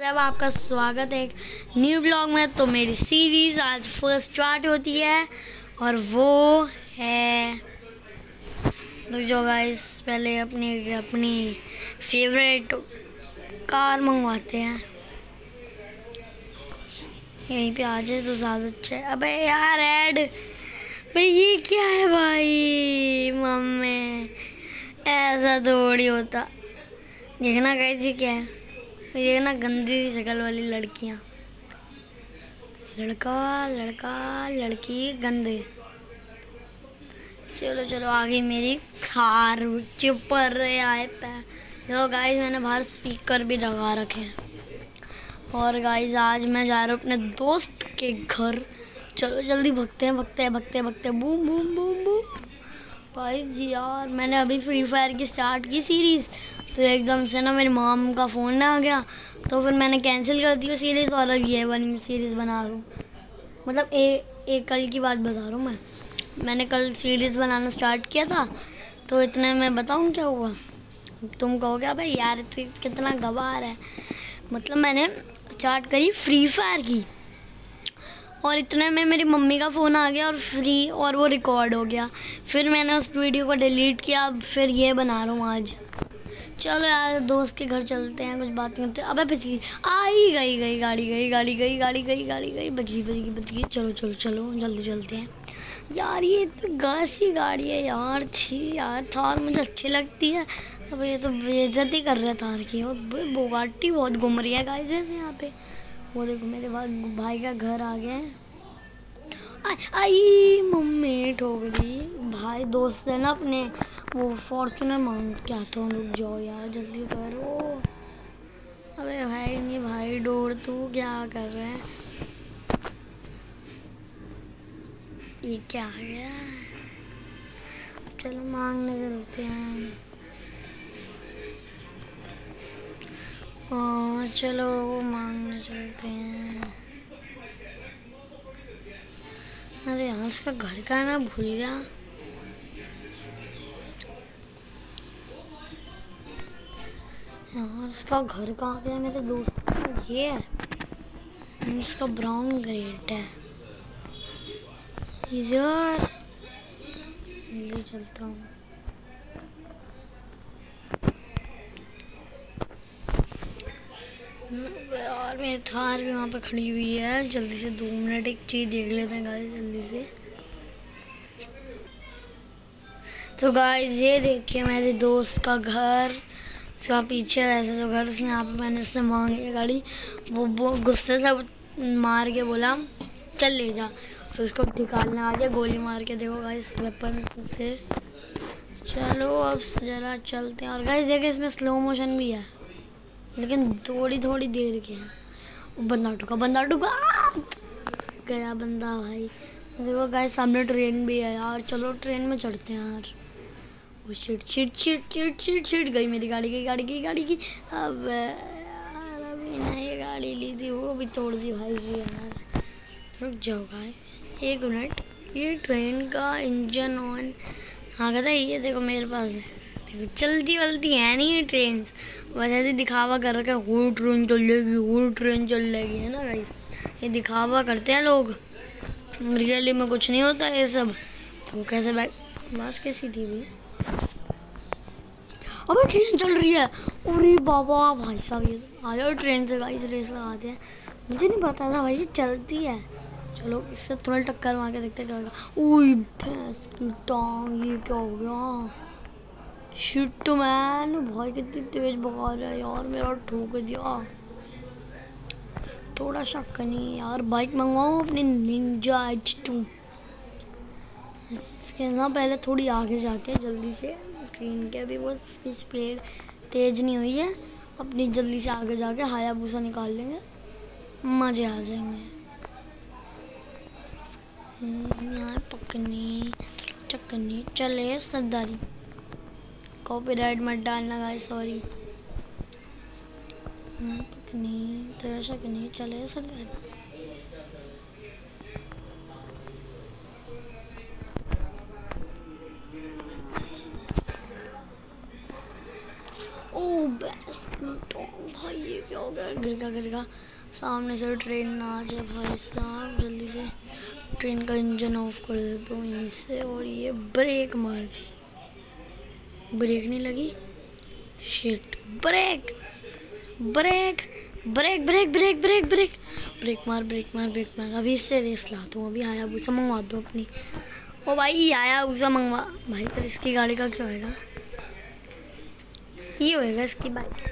सब आपका स्वागत है एक न्यू ब्लॉग में। तो मेरी सीरीज़ आज फ़र्स्ट स्टार्ट होती है और वो है। जाओ गाइस पहले अपनी अपनी फेवरेट कार मंगवाते हैं। यहीं पे आ जाए तो ज़्यादा अच्छा है। अबे यार ऐड भाई ये क्या है भाई? मम्मी, ऐसा थोड़ी होता। देखना कैसे क्या है। ये ना गंदी शक्ल वाली लड़कियाँ। लड़का लड़का, लड़की, गंदे। चलो चलो, आगे मेरी चुपर रहे आए देखो गाइस मैंने बाहर स्पीकर भी लगा रखे हैं। और गाइस आज मैं जा रहा हूँ अपने दोस्त के घर। चलो, जल्दी भगते हैं भगते हैं भगते हैं भगते हैं। Boom boom boom boom. Guys यार, मैंने अभी फ्री फायर की स्टार्ट की सीरीज़ तो एकदम से ना मेरी माम का फ़ोन ना आ गया तो फिर मैंने कैंसिल कर दी वो सीरीज़ और अब ये वाली सीरीज़ बना रहा हूँ मतलब ए, एक कल की बात बता रहा हूँ मैं। मैंने कल सीरीज़ बनाना स्टार्ट किया था तो इतने में बताऊँ क्या हुआ? तुम कहोगे भाई यार कितना गवार है। मतलब मैंने स्टार्ट करी फ्री फायर की। और इतने में मेरी मम्मी का फ़ोन आ गया और फ्री और वो रिकॉर्ड हो गया। फिर मैंने उस वीडियो को डिलीट किया फिर ये बना रहा हूँ आज। चलो यार, दोस्त के घर चलते हैं, कुछ बात करते अबे पिछली आई गई गई गाड़ी गई गाड़ी गई गाड़ी गई गाड़ी, गई। बच गई गई चलो चलो चलो, जल्दी चलते हैं। यार, ये तो गासी गाड़ी है यार, छी यार, थार मुझे अच्छी लगती है। अब, ये तो बेइज्जती कर रहे थार की। और बोगाटी बहुत घूम रही है गाय जैसे यहाँ पे। वो देखो, मेरे भाई का घर आ गया है। आई मम्मी ठोक भाई दोस्त है ना अपने, वो फॉर्चुनर माउंट क्या तो रुक जाओ यार, जल्दी करो। अबे भाई नहीं, भाई डोर, तू क्या कर रहे हैं? ये क्या है गया चलो मांगने चलते हैं। हाँ चलो मांगने चलते हैं। अरे यार, उसका घर का ना भूल गया। यार इसका घर कहाँ गया? मेरे दोस्त ये है। इसका ब्राउन ग्रेट है। यार ले चलता हूँ। यार मेरी थार भी वहाँ पे खड़ी हुई है। जल्दी से दो मिनट एक चीज़ देख लेते हैं गाइस जल्दी से। तो गाइस ये देखिए मेरे दोस्त का घर, उसका पीछे ऐसे तो घर, उसने यहाँ पे मैंने उससे मांगी गाड़ी। वो वो गुस्से से मार के बोला, चल ले जा। फिर उसको निकालने आ गया, गोली मार के। देखो गाइस वेपन से। चलो, अब ज़रा चलते हैं। और गाइस देखिए इसमें स्लो मोशन भी है, लेकिन थोड़ी थोड़ी देर के है। बंदा टुका बंदा टुका गया बंदा भाई। देखो गाइस सामने ट्रेन भी है यार। चलो ट्रेन में चढ़ते हैं यार। वो चिट चिट चिट चिट चिट चिट गई मेरी गाड़ी की गाड़ी की गाड़ी की। अब यार अभी नई गाड़ी ली थी, वो भी तोड़ दी भाई की यार। रुक जाओ भाई एक मिनट। ये ट्रेन का इंजन ऑन हाँ कहता ये देखो मेरे पास है। चलती वलती है नहीं ट्रेन बस ऐसे दिखावा कर रखा है वो ट्रेन जाएगी वो ट्रेन चल जाएगी है ना भाई ये दिखावा करते हैं लोग। रियली में कुछ नहीं होता ये सब। तो कैसे बैग बस कैसी थी भी अबे ट्रेन चल रही है। अरे बाबा, भाई साहब, ये आ जाओ ट्रेन से गाइस रेस लगाते हैं। मुझे नहीं पता था भाई, ये चलती है। चलो, इससे थोड़ा टक्कर मार के देखते क्या होगा। ओए, भैंस की टांग, ये क्या हो गया? शिट तो मैन भाई कितनी तेज रहा है यार मेरा ठोक दिया। थोड़ा शक नहीं यार बाइक मंगवाओ अपनी निंजा एच टू इसके ना पहले थोड़ी आगे जाते हैं जल्दी से। स्क्रीन के अभी वो स्पीड तेज़ नहीं हुई है। अपनी जल्दी से आगे जाके हाया भूसा निकाल लेंगे। मज़े आ जाएँगे। हम्म, यहाँ पकनी चकनी चले सरदारी। कॉपीराइट मत डालना गाय सॉरी पकनी तेरा शकनी चले सरदारी क्या हो गया? गिर गया गिर सामने से ट्रेन ना आ जाए, भाई साहब, जल्दी से। ट्रेन का इंजन ऑफ़ कर देता हूँ यहीं से, और ये ब्रेक मार दी। ब्रेक नहीं लगी। Shit brake brake brake brake brake brake brake brake मार ब्रेक मार ब्रेक मार। अभी इससे रेस ला दूँ, अभी आया भूसा मंगवा दो अपनी। ओ भाई, आया भूसा मंगवा। भाई, पर इसकी गाड़ी का क्या होएगा? ये होएगा इसकी बाइक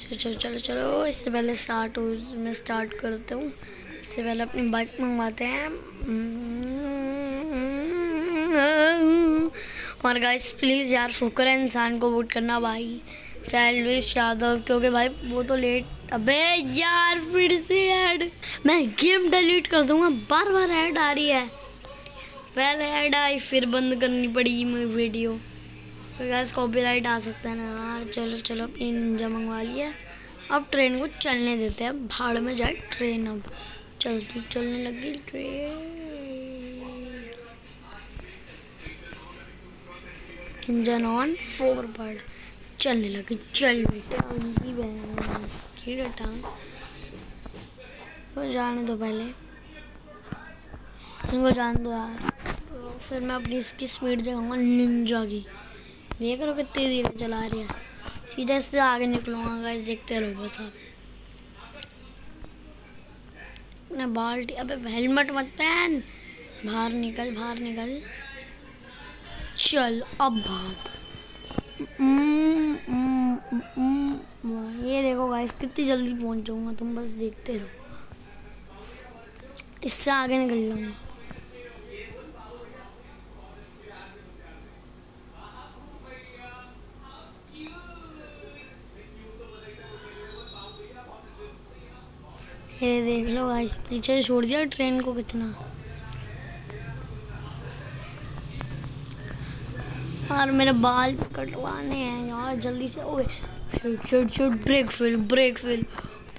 चलो चलो चलो चलो, इससे पहले स्टार्ट मैं स्टार्ट करता हूँ। इससे पहले अपनी बाइक मंगवाते हैं। और गाइस प्लीज़ यार, फोकर इंसान को वोट करना भाई। चाइल्ड विश यादव, क्योंकि भाई, वो तो लेट अबे यार, फिर से ऐड मैं गेम डिलीट कर दूँगा बार बार ऐड आ रही है। पहले ऐड आई, फिर बंद करनी पड़ी वीडियो गैस कॉपीराइट आ सकता है ना यार। चलो चलो, अपनी निंजा मंगवा लिया अब ट्रेन को चलने देते हैं। भाड़ में जाए ट्रेन अब। चल चलने लगी train engine on forward चलने लगी, चल बेटा, उनकी बेटा तो जाने दो पहले। इनको जान दो यार। तो फिर मैं अपनी इसकी स्पीड दिखाऊँगा निंजा की। देख रहे हो कितनी धीरे चला रही है। सीधे इससे आगे निकलूँगा गाइस देखते रहो बस आप। बाल्टी, अबे हेलमेट मत पहन। बाहर निकल बाहर निकल। चल, अब भाग ये देखो गाइस कितनी जल्दी पहुँच जाऊँगा, तुम बस देखते रहो। इससे आगे निकल जाऊँगा। ये देख लो गाइस पीछे छोड़ दिया ट्रेन को कितना। और मेरे बाल कटवाने हैं यार, जल्दी से। ओए shoot shoot shoot brake fail brake fail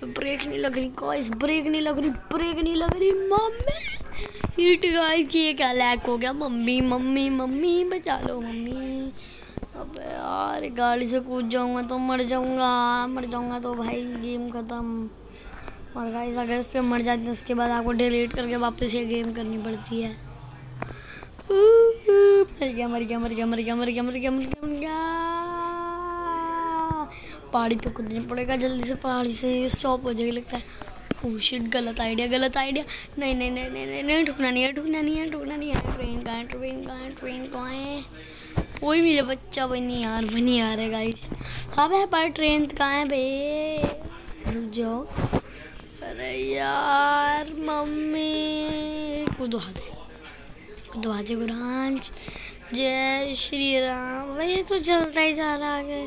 brake नहीं लग रही गाइस ब्रेक नहीं लग रही ब्रेक नहीं लग रही, मम्मी। हिट गाइस ये क्या लैक हो गया? मम्मी मम्मी मम्मी, बचा लो, मम्मी। अब यार, गाड़ी से कूद जाऊँगा तो मर जाऊँगा मर जाऊँगा तो भाई गेम खत्म। और गाइस अगर इस पर मर जाते हैं, उसके बाद आपको डिलीट करके वापस ये गेम करनी पड़ती है। मर गया मर गया मर गया मर गया मर गया मर गया मर गया मर गया। पहाड़ी पे कूदना पड़ेगा, जल्दी से पहाड़ी से स्टॉप हो जाएगी, लगता है। शिट गलत आइडिया गलत आइडिया नहीं नहीं नहीं नहीं नहीं नहीं ठुकना नहीं है ठुकना नहीं है ठुकना नहीं है। ट्रेन कहाँ है ट्रेन कहाँ है ट्रेन कहाँ है? कोई मेरे बच्चा बनी यार, बनी आ रहा है गाइस हाँ भाई पर ट्रेन कहाँ है भाई जाओ। अरे यार, मम्मी। कुदवा दे कुदवा दे गुरांच जय श्री राम। भाई तो चलता ही जा रहा है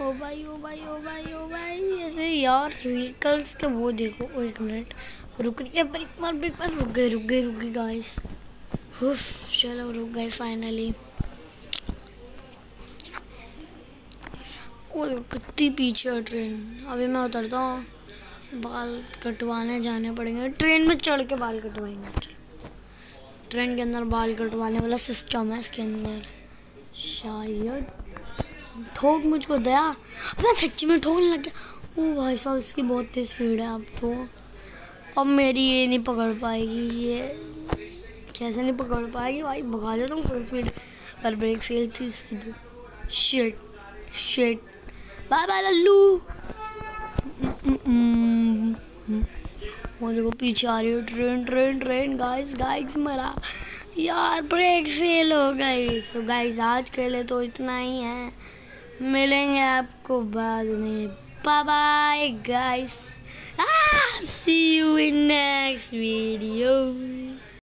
ओ भाई ओ भाई ओ भाई ओ भाई, ऐसे यार व्हीकल्स के वो देखो ओ एक मिनट रुक रही है ब्रेक मार ब्रेक मार। रुक गए रुक गए रुक गए गाइस हुफ चलो रुक गए फाइनली वो कितनी पीछे है ट्रेन अभी मैं उतरता हूँ। बाल कटवाने जाने पड़ेंगे। ट्रेन में चढ़ के बाल कटवाएँगे। ट्रेन के अंदर बाल कटवाने वाला सिस्टम है इसके अंदर। शायद। ठोक मुझको दया। अरे सच्ची में ठोकने लग गया। ओ भाई साहब, इसकी बहुत तेज स्पीड है अब तो। अब मेरी ये नहीं पकड़ पाएगी, ये कैसे नहीं पकड़ पाएगी भाई? भगा देता हूँ फुल स्पीड पर ब्रेक फेल थी इसकी तो। शिट शिट बाय बाय लल्लू। वो देखो पीछे आ रही है। Train train train. Guys guys मरा। यार ब्रेक फेल हो गई। सो गाइस आज के लिए तो इतना ही है। मिलेंगे आपको बाद में। Bye bye guys see you in next video